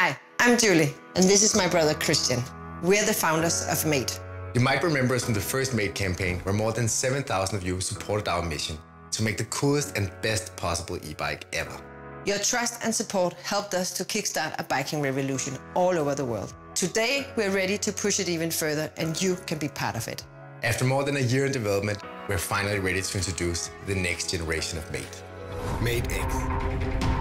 Hi, I'm Julie, and this is my brother Christian. We're the founders of Mate. You might remember us from the first Mate campaign, where more than 7,000 of you supported our mission to make the coolest and best possible e-bike ever. Your trust and support helped us to kickstart a biking revolution all over the world. Today, we're ready to push it even further, and you can be part of it. After more than a year in development, we're finally ready to introduce the next generation of Mate. Mate X.